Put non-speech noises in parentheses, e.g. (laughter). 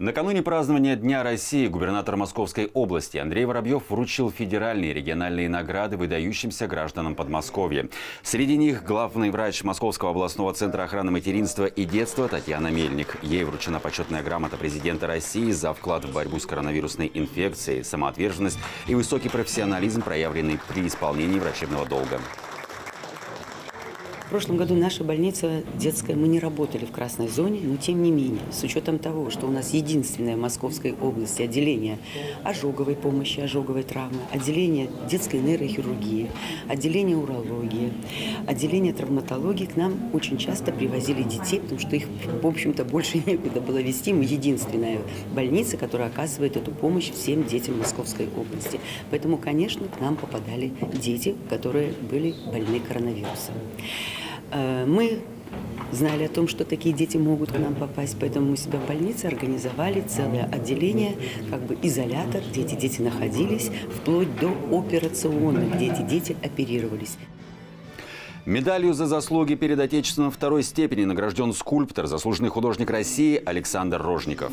Накануне празднования Дня России губернатор Московской области Андрей Воробьев вручил федеральные и региональные награды выдающимся гражданам Подмосковья. Среди них главный врач Московского областного центра охраны материнства и детства Татьяна Мельник. Ей вручена почетная грамота президента России за вклад в борьбу с коронавирусной инфекцией, самоотверженность и высокий профессионализм, проявленный при исполнении врачебного долга. В прошлом году наша больница детская, мы не работали в красной зоне, но тем не менее, с учетом того, что у нас единственное в Московской области отделение ожоговой помощи, ожоговой травмы, отделение детской нейрохирургии, отделение урологии, отделение травматологии, к нам очень часто привозили детей, потому что их, в общем-то, больше (laughs) некуда было вести. Мы единственная больница, которая оказывает эту помощь всем детям Московской области. Поэтому, конечно, к нам попадали дети, которые были больны коронавирусом. Э, мы знали о том, что такие дети могут к нам попасть, поэтому мы себя в больнице организовали целое отделение, как бы изолятор, где эти дети находились, вплоть до операционных, где эти дети оперировались. Медалью за заслуги перед Отечеством второй степени награжден скульптор, заслуженный художник России Александр Рожников.